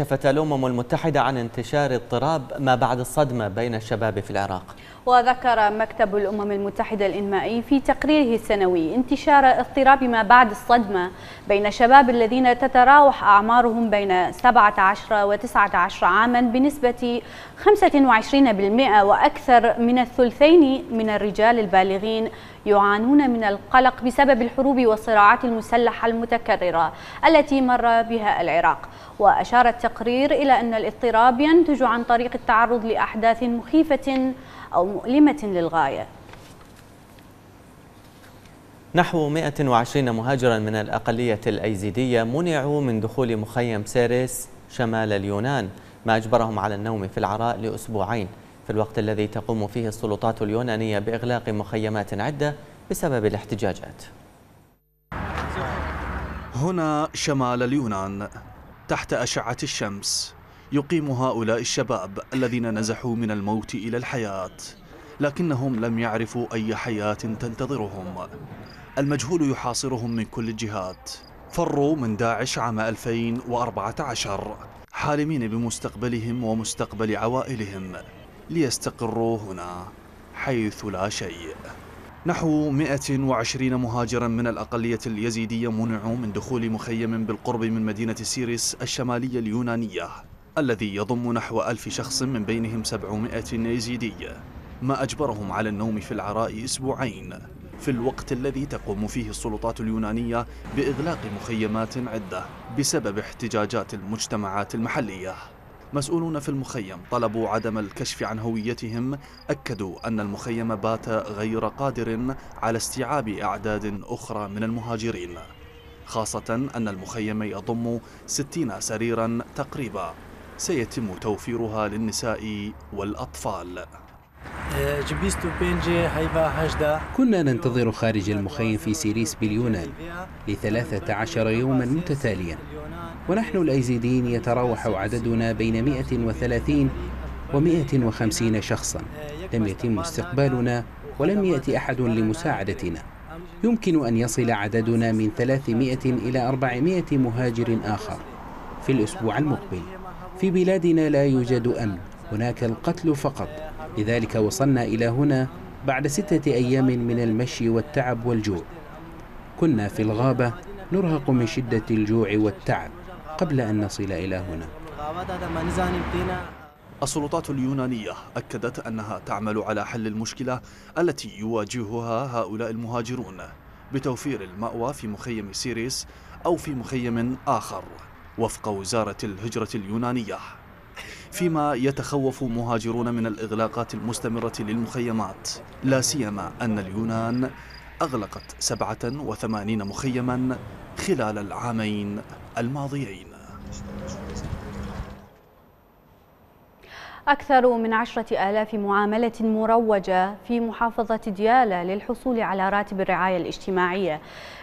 كشفت الأمم المتحدة عن انتشار اضطراب ما بعد الصدمة بين الشباب في العراق. وذكر مكتب الأمم المتحدة الإنمائي في تقريره السنوي انتشار اضطراب ما بعد الصدمة بين الشباب الذين تتراوح أعمارهم بين 17 و 19 عاما بنسبة 25% وأكثر من الثلثين من الرجال البالغين يعانون من القلق بسبب الحروب والصراعات المسلحة المتكررة التي مر بها العراق. وأشار التقرير إلى أن الاضطراب ينتج عن طريق التعرض لأحداث مخيفة أو مؤلمة للغاية. نحو 120 مهاجرا من الأقلية الأيزيدية منعوا من دخول مخيم سيريس شمال اليونان ما أجبرهم على النوم في العراء لأسبوعين. في الوقت الذي تقوم فيه السلطات اليونانية بإغلاق مخيمات عدة بسبب الاحتجاجات. هنا شمال اليونان تحت أشعة الشمس يقيم هؤلاء الشباب الذين نزحوا من الموت إلى الحياة لكنهم لم يعرفوا أي حياة تنتظرهم. المجهول يحاصرهم من كل الجهات. فروا من داعش عام 2014 حالمين بمستقبلهم ومستقبل عوائلهم. ليستقروا هنا حيث لا شيء. نحو 120 مهاجرا من الأقلية اليزيدية منعوا من دخول مخيم بالقرب من مدينة سيريس الشمالية اليونانية الذي يضم نحو ألف شخص من بينهم 700 يزيدي. ما أجبرهم على النوم في العراء أسبوعين. في الوقت الذي تقوم فيه السلطات اليونانية بإغلاق مخيمات عدة بسبب احتجاجات المجتمعات المحلية. مسؤولون في المخيم طلبوا عدم الكشف عن هويتهم أكدوا أن المخيم بات غير قادر على استيعاب أعداد أخرى من المهاجرين خاصة أن المخيم يضم 60 سريرا تقريبا. سيتم توفيرها للنساء والأطفال. كنا ننتظر خارج المخيم في سيريس باليونان لثلاثة عشر يوما متتاليا. ونحن الأيزيديين يتراوح عددنا بين 130 و 150 شخصا. لم يتم استقبالنا ولم يأتي أحد لمساعدتنا. يمكن أن يصل عددنا من 300 إلى 400 مهاجر آخر في الأسبوع المقبل. في بلادنا لا يوجد أمن هناك القتل فقط. لذلك وصلنا إلى هنا بعد ستة أيام من المشي والتعب والجوع. كنا في الغابة نرهق من شدة الجوع والتعب. قبل أن نصل إلى هنا. السلطات اليونانية أكدت أنها تعمل على حل المشكلة التي يواجهها هؤلاء المهاجرون بتوفير المأوى في مخيم سيريس أو في مخيم آخر وفق وزارة الهجرة اليونانية. فيما يتخوف مهاجرون من الإغلاقات المستمرة للمخيمات لا سيما أن اليونان أغلقت 87 مخيما خلال العامين الماضيين. أكثر من عشرة آلاف معاملة مروجة في محافظة ديالى للحصول على راتب الرعاية الاجتماعية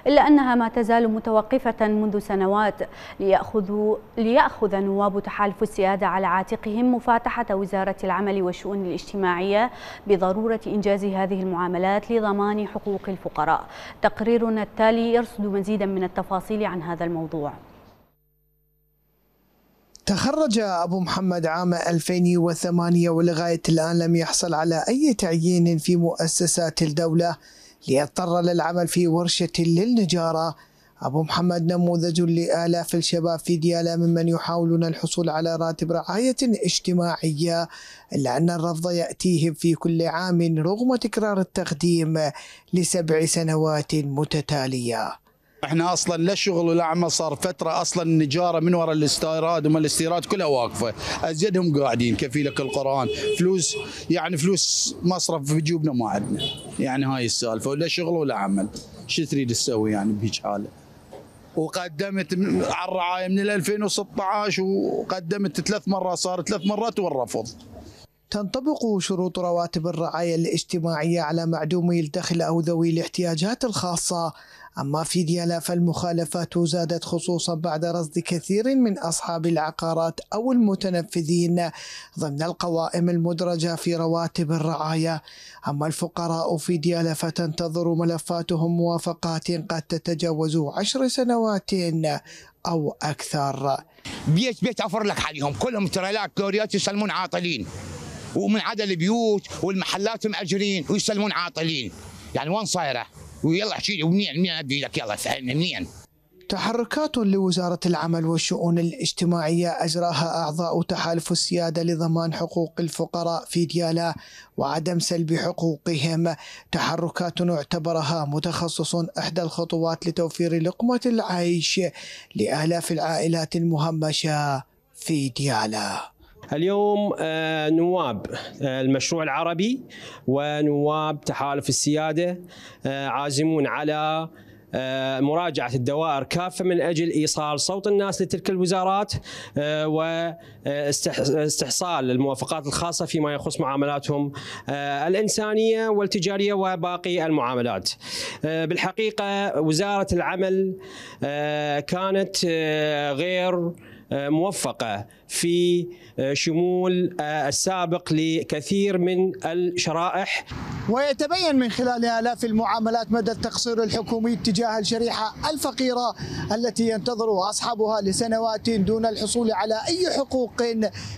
إلا أنها ما تزال متوقفة منذ سنوات. ليأخذوا ليأخذ نواب تحالف السيادة على عاتقهم مفاتحة وزارة العمل والشؤون الاجتماعية بضرورة إنجاز هذه المعاملات لضمان حقوق الفقراء. تقريرنا التالي يرصد مزيدا من التفاصيل عن هذا الموضوع. تخرج أبو محمد عام 2008 ولغاية الآن لم يحصل على أي تعيين في مؤسسات الدولة ليضطر للعمل في ورشة للنجارة. أبو محمد نموذج لآلاف الشباب في ديالى ممن يحاولون الحصول على راتب رعاية اجتماعية إلا أن الرفض يأتيهم في كل عام رغم تكرار التقديم لسبع سنوات متتالية. إحنا أصلا لا شغل ولا عمل صار فترة أصلا النجارة من وراء الاستيراد وما الاستيراد كلها واقفة. أزيدهم قاعدين كفيلك القرآن. فلوس يعني فلوس مصرف في جيوبنا ما عندنا. يعني هاي السالفة ولا شغل ولا عمل. شو تريد تسوي يعني بهيج حالة؟ وقدمت على الرعاية من 2016 وقدمت ثلاث مرات صار ثلاث مرات والرفض. تنطبق شروط رواتب الرعاية الاجتماعية على معدومي الدخل أو ذوي الاحتياجات الخاصة. أما في ديالا فالمخالفات زادت خصوصا بعد رصد كثير من أصحاب العقارات أو المتنفذين ضمن القوائم المدرجة في رواتب الرعاية. أما الفقراء في ديالا فتنتظر ملفاتهم موافقات قد تتجاوز عشر سنوات أو أكثر. بيت بيت أفر لك عليهم كلهم تريلات لوريات يسلمون عاطلين. ومن عدا البيوت والمحلات مأجرين ويسلمون عاطلين. يعني وين صايره؟ ويلا احكي لي منين منين لك؟ يلا فهمني منين؟ تحركات لوزارة العمل والشؤون الاجتماعية أجراها أعضاء تحالف السيادة لضمان حقوق الفقراء في ديالا وعدم سلب حقوقهم. تحركات اعتبرها متخصص إحدى الخطوات لتوفير لقمة العيش لآلاف العائلات المهمشة في ديالا. اليوم آه، نواب آه، المشروع العربي ونواب تحالف السيادة آه، عازمون على مراجعة الدوائر كافة من أجل إيصال صوت الناس لتلك الوزارات واستحصال الموافقات الخاصة فيما يخص معاملاتهم الإنسانية والتجارية وباقي المعاملات. بالحقيقة وزارة العمل كانت غير موفقة في شمول السابق لكثير من الشرائح. ويتبين من خلال آلاف المعاملات مدى التقصير الحكومي تجاه الشريحة الفقيرة التي ينتظر أصحابها لسنوات دون الحصول على أي حقوق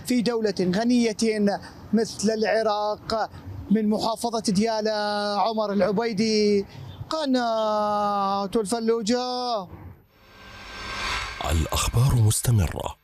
في دولة غنية مثل العراق. من محافظة ديالى عمر العبيدي قناة الفلوجة. الأخبار مستمرة.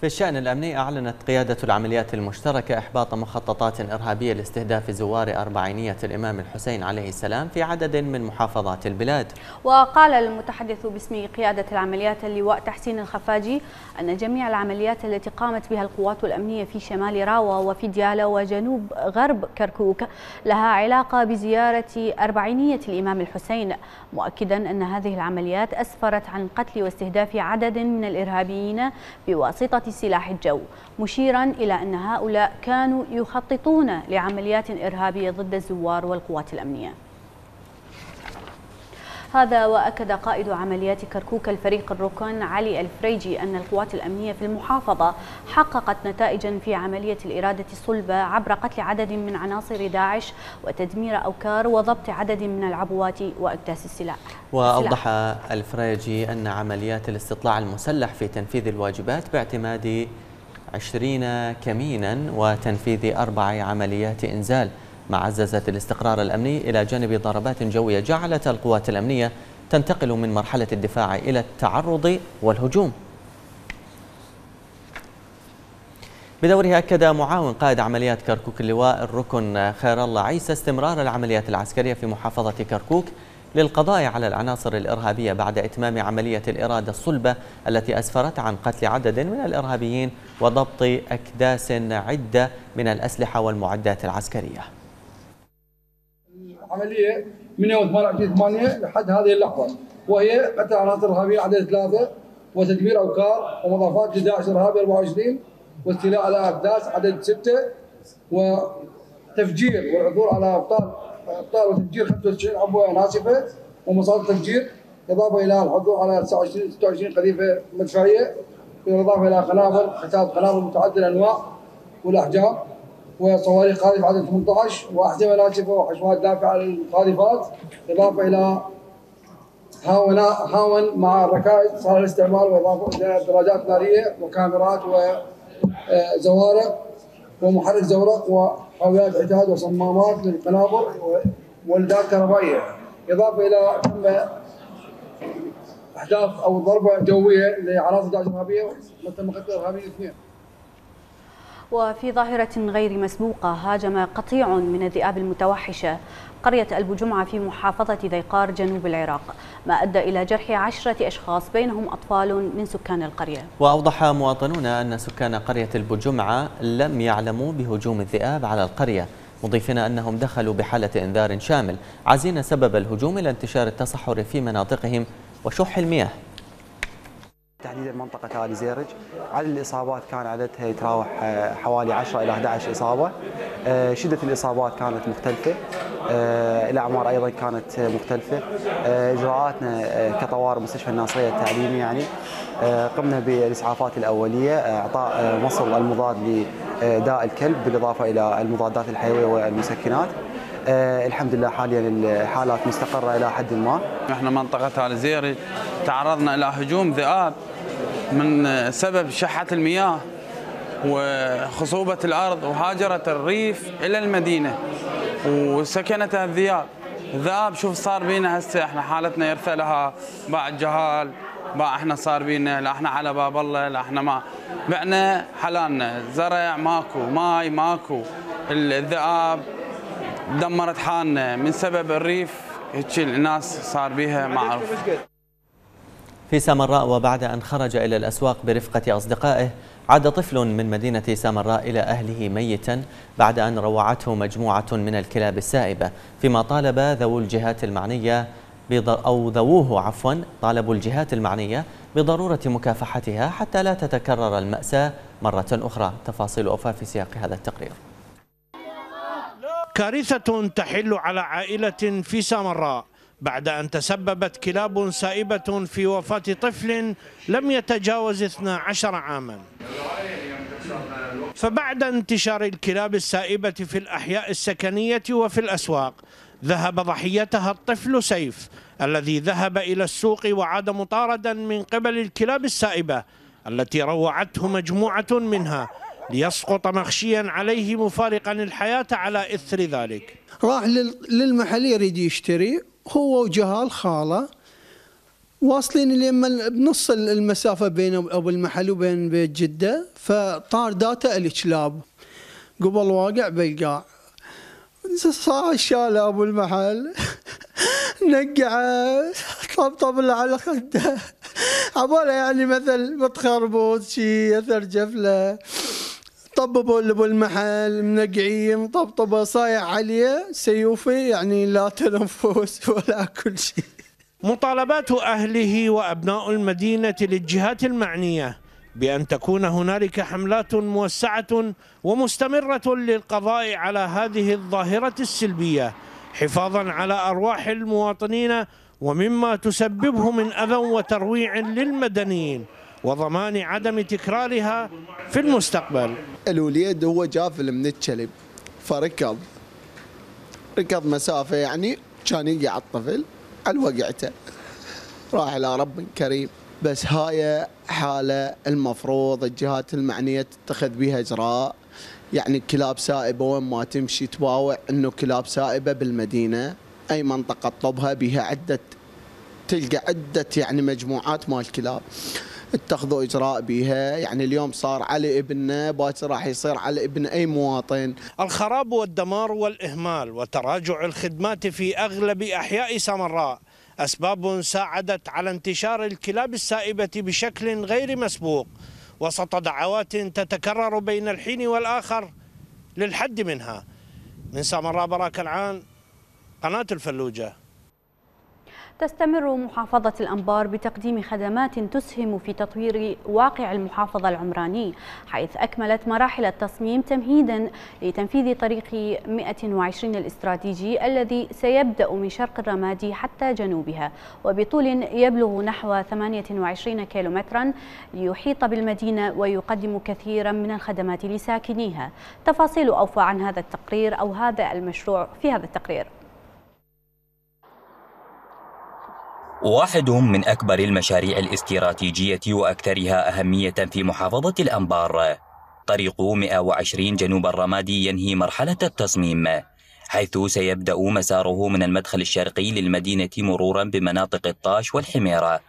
في الشأن الأمني أعلنت قيادة العمليات المشتركة إحباط مخططات إرهابية لاستهداف زوار أربعينية الإمام الحسين عليه السلام في عدد من محافظات البلاد. وقال المتحدث باسم قيادة العمليات اللواء تحسين الخفاجي أن جميع العمليات التي قامت بها القوات الأمنية في شمال راوة وفي ديالى وجنوب غرب كركوك لها علاقة بزيارة أربعينية الإمام الحسين مؤكدا أن هذه العمليات أسفرت عن قتل واستهداف عدد من الإرهابيين بواسطة سلاح الجو مشيرا إلى أن هؤلاء كانوا يخططون لعمليات إرهابية ضد الزوار والقوات الأمنية. هذا وأكد قائد عمليات كركوك الفريق الركن علي الفريجي أن القوات الأمنية في المحافظة حققت نتائجا في عملية الإرادة الصلبة عبر قتل عدد من عناصر داعش وتدمير أوكار وضبط عدد من العبوات وأكداس السلاح. وأوضح الفريجي أن عمليات الاستطلاع المسلح في تنفيذ الواجبات باعتماد عشرين كمينا وتنفيذ أربع عمليات إنزال. معززة الاستقرار الأمني إلى جانب ضربات جوية جعلت القوات الأمنية تنتقل من مرحلة الدفاع إلى التعرض والهجوم. بدوره أكد معاون قائد عمليات كركوك اللواء الركن خير الله عيسى استمرار العمليات العسكرية في محافظة كركوك للقضاء على العناصر الإرهابية بعد إتمام عملية الإرادة الصلبة التي أسفرت عن قتل عدد من الإرهابيين وضبط أكداس عدة من الأسلحة والمعدات العسكرية. عملية من يوم 28 8 لحد هذه اللحظة وهي قتل عناصر ارهابيه عدد ثلاثة وتدمير أوكار ومضافات لداعش ارهابي 24 واستيلاء على احداث عدد ستة وتفجير والعثور على ابطال أبطال وتفجير 95 عبوه ناسفة ومصادر تفجير إضافة إلى الحضور على 29 26 قذيفه مدفعية بالاضافه إلى قنابل حساب قنابل متعددة الانواع والاحجام وصواريخ قاذفه عدد 18 واحزمه ناشفه وحشوات دافعه للقاذفات إضافة إلى هاونا هاون مع الركائز صار الاستعمال وإضافة إلى دراجات نارية وكاميرات وزوارق ومحرك زورق وحاويات عتاد وصمامات للقنابل وولدات كهربائية. إضافة إلى تم احداث أو ضربة جوية لعناصر داعش الارهابيه وتم قتل إرهابيين اثنين. وفي ظاهرة غير مسبوقة هاجم قطيع من الذئاب المتوحشة قرية البجمعة في محافظة ذيقار جنوب العراق ما أدى إلى جرح عشرة أشخاص بينهم أطفال من سكان القرية. وأوضح مواطنون أن سكان قرية البجمعة لم يعلموا بهجوم الذئاب على القرية مضيفين أنهم دخلوا بحالة إنذار شامل عزين سبب الهجوم إلى انتشار التصحر في مناطقهم وشح المياه. تحديدا منطقة آل زيرج. عدد الإصابات كان عددها يتراوح آه، حوالي 10 إلى 11 إصابة. آه، شدة الإصابات كانت مختلفة. آه، الأعمار أيضا كانت مختلفة. إجراءاتنا كطوارئ مستشفى الناصرية التعليمي يعني قمنا بالإسعافات الأولية إعطاء مصل المضاد لداء الكلب بالإضافة إلى المضادات الحيوية والمسكنات. الحمد لله حاليا الحالات مستقرة إلى حد ما. إحنا منطقة آل زيرج تعرضنا إلى هجوم ذئاب من سبب شحة المياه وخصوبة الأرض وهاجرت الريف إلى المدينة وسكنتها الذئاب. الذئاب شوف صار بينا هسه إحنا حالتنا يرثى لها باع الجهال باع إحنا صار بينا لا إحنا على باب الله لا إحنا ما. بعنا حلالنا زرع ماكو ماي ماكو الذئاب دمرت حالنا. من سبب الريف هيك الناس صار بيها معروف في سامراء وبعد أن خرج إلى الأسواق برفقة أصدقائه عاد طفل من مدينة سامراء إلى أهله ميتا بعد أن روعته مجموعة من الكلاب السائبة فيما طالب ذوو الجهات المعنية أو ذووه عفوا طالبوا الجهات المعنية بضرورة مكافحتها حتى لا تتكرر المأساة مرة أخرى. تفاصيل أوفا في سياق هذا التقرير. كارثة تحل على عائلة في سامراء بعد أن تسببت كلاب سائبة في وفاة طفل لم يتجاوز 12 عاما. فبعد انتشار الكلاب السائبة في الأحياء السكنية وفي الأسواق ذهب ضحيتها الطفل سيف الذي ذهب إلى السوق وعاد مطاردا من قبل الكلاب السائبة التي روعته مجموعة منها ليسقط مخشيا عليه مفارقا الحياة على إثر ذلك. راح للمحل يريد يشتري هو وجهال خالة واصلين لما بنص المسافة بين أبو المحل وبين بيت جدة فطار داتا الكلاب قبل واقع بالقاع صار شال ابو المحل. نقعة. طبطب له على خده. عباله يعني مثل متخربط شي أثر جفلة. طببوا لابو المحل منقعيه مطبطبه صايع عليه سيوفي يعني لا تنفس ولا كل شيء. مطالبات أهله وأبناء المدينة للجهات المعنية بأن تكون هنالك حملات موسعة ومستمرة للقضاء على هذه الظاهرة السلبية حفاظا على أرواح المواطنين ومما تسببه من أذى وترويع للمدنيين. وضمان عدم تكرارها في المستقبل. الوليد هو جافل من الكلب فركض. ركض مسافة يعني كان يقع الطفل على وقعته. راح إلى رب كريم. بس هاي حالة المفروض الجهات المعنية تتخذ بها إجراء. يعني كلاب سائبة وين ما تمشي تباوع أنه كلاب سائبة بالمدينة. أي منطقة تطلبها بها عدة تلقى عدة يعني مجموعات مال كلاب. اتخذوا إجراء بها. يعني اليوم صار على ابننا باكر راح يصير على ابن أي مواطن. الخراب والدمار والإهمال وتراجع الخدمات في أغلب أحياء سمراء أسباب ساعدت على انتشار الكلاب السائبة بشكل غير مسبوق. وسط دعوات تتكرر بين الحين والآخر للحد منها. من سامراء براك العان قناة الفلوجة. تستمر محافظة الأنبار بتقديم خدمات تسهم في تطوير واقع المحافظة العمراني حيث أكملت مراحل التصميم تمهيدا لتنفيذ طريق 120 الاستراتيجي الذي سيبدأ من شرق الرمادي حتى جنوبها وبطول يبلغ نحو 28 كيلومترا ليحيط بالمدينة ويقدم كثيرا من الخدمات لساكنيها. تفاصيل أوفى عن هذا التقرير أو هذا المشروع في هذا التقرير. واحد من أكبر المشاريع الاستراتيجية وأكثرها أهمية في محافظة الأنبار. طريق 120 جنوب الرمادي ينهي مرحلة التصميم حيث سيبدأ مساره من المدخل الشرقي للمدينة مرورا بمناطق الطاش والحميرة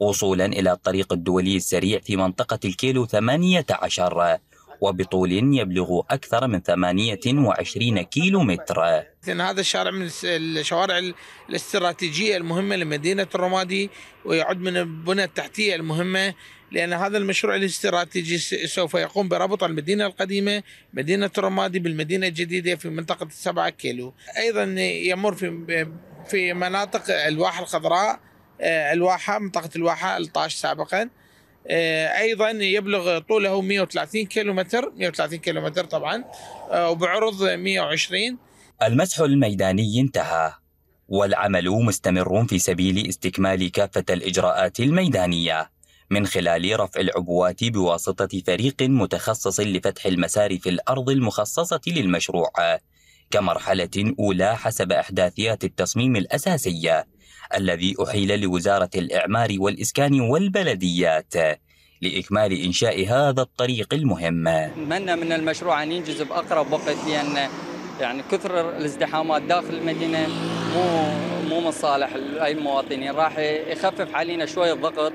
وصولا إلى الطريق الدولي السريع في منطقة الكيلو 18 وبطول يبلغ أكثر من 28 كيلو متر هذا الشارع من الشوارع الاستراتيجية المهمة لمدينة الرمادي ويعد من البنى التحتية المهمة لأن هذا المشروع الاستراتيجي سوف يقوم بربط المدينة القديمة مدينة الرمادي بالمدينة الجديدة في منطقة السبعة كيلو. أيضا يمر في في مناطق الواحة الخضراء آه، الواحة منطقة الواحة الطاش سابقا. أيضا يبلغ طوله 130 كيلو متر 130 كيلو متر طبعا آه، وبعرض 120 المسح الميداني انتهى والعمل مستمر في سبيل استكمال كافة الإجراءات الميدانية من خلال رفع العبوات بواسطة فريق متخصص لفتح المسار في الأرض المخصصة للمشروع كمرحلة أولى حسب إحداثيات التصميم الأساسية. الذي أحيل لوزارة الإعمار والإسكان والبلديات لإكمال إنشاء هذا الطريق المهم. نتمنى من المشروع أن ينجز بأقرب وقت لأن يعني كثر الازدحامات داخل المدينة مو مو من صالح أي المواطنين راح يخفف علينا شوية الضغط.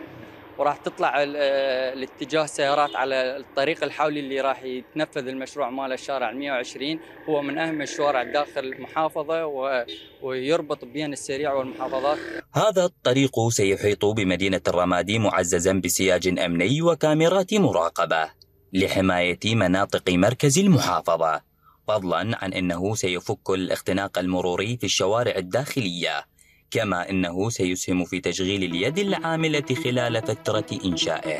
وراح تطلع الاتجاه السيارات على الطريق الحولي اللي راح يتنفذ المشروع مال الشارع 120 هو من أهم الشوارع داخل المحافظة ويربط بين السريع والمحافظات. هذا الطريق سيحيط بمدينة الرمادي معززا بسياج أمني وكاميرات مراقبة لحماية مناطق مركز المحافظة فضلا عن إنه سيفك الاختناق المروري في الشوارع الداخلية كما أنه سيسهم في تشغيل اليد العاملة خلال فترة إنشائه.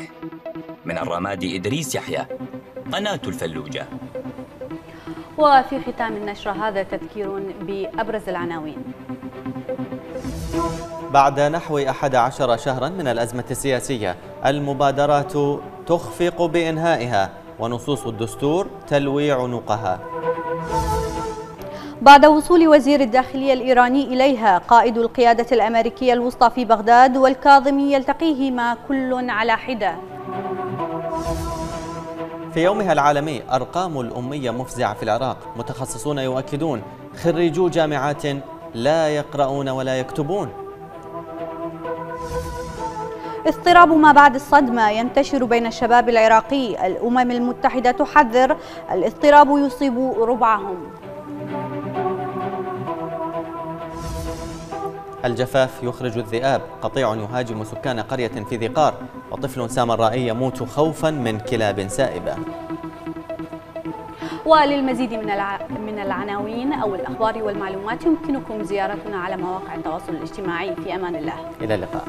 من الرماد إدريس يحيى قناة الفلوجة. وفي ختام النشرة هذا تذكير بأبرز العناوين. بعد نحو 11 شهرا من الأزمة السياسية المبادرات تخفق بإنهائها ونصوص الدستور تلوي عنقها بعد وصول وزير الداخلية الإيراني إليها قائد القيادة الأمريكية الوسطى في بغداد والكاظمي يلتقيهما كل على حدة. في يومها العالمي أرقام الأمية مفزعة في العراق. متخصصون يؤكدون خريجو جامعات لا يقرؤون ولا يكتبون. اضطراب ما بعد الصدمة ينتشر بين الشباب العراقي. الأمم المتحدة تحذر الاضطراب يصيب ربعهم. الجفاف يخرج الذئاب. قطيع يهاجم سكان قرية في ذقار وطفل سامرائي يموت خوفا من كلاب سائبة. وللمزيد من الع... من العناوين أو الأخبار والمعلومات يمكنكم زيارتنا على مواقع التواصل الاجتماعي. في أمان الله. إلى اللقاء.